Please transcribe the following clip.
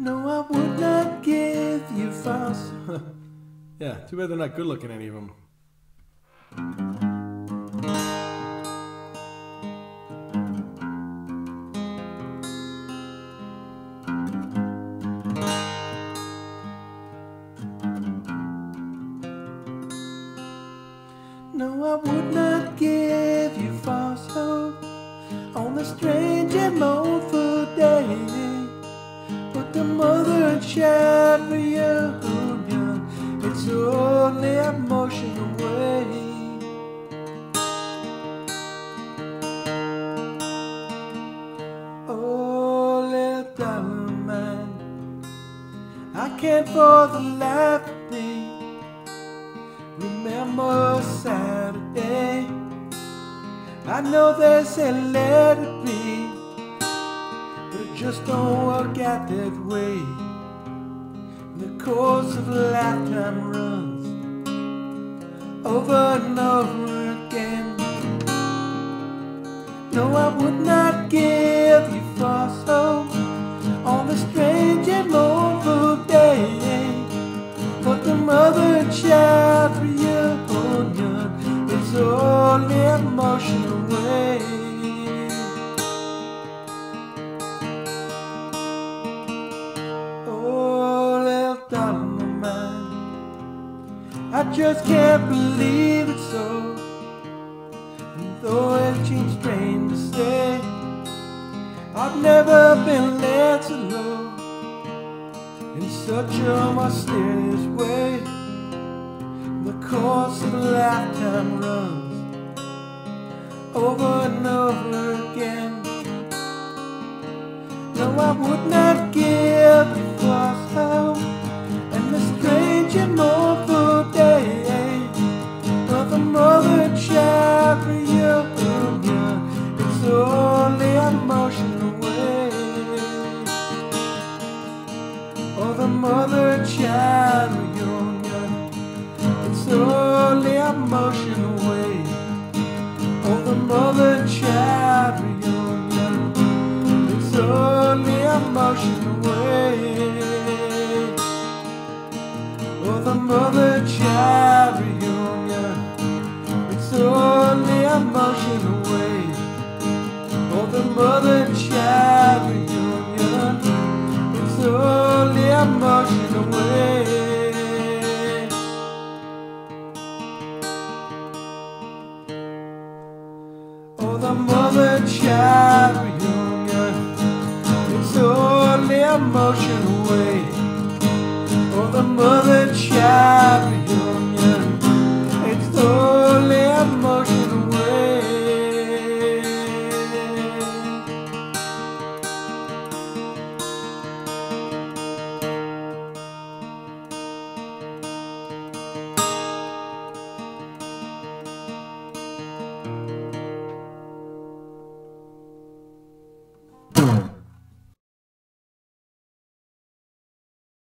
No, I would not give you false. yeah, too bad they're not good looking, any of them. No, I would not give you false hope on the strange child reunion, it's only a motion away. Oh, little mine, I can't for the life of me remember Saturday. I know they say let it be, but it just don't work out that way. The course of a lifetime runs over and over again. No, I would not give you false hope on the strange and mournful day. But the mother and child reunion is only a darling of mine, I just can't believe it's so. And though it changed strange to say, I've never been led so low in such a mysterious way. The course of a lifetime runs over and over again. No, I would not the mother and child reunion. It's only a motion away. Oh, the mother child reunion. It's only a motion away. Oh, the mother child reunion. It's only a motion away. Oh, the mother child mother and child reunion. It's only a motion away. Oh, the mother and child reunion. It's only a motion away. Oh, the mother.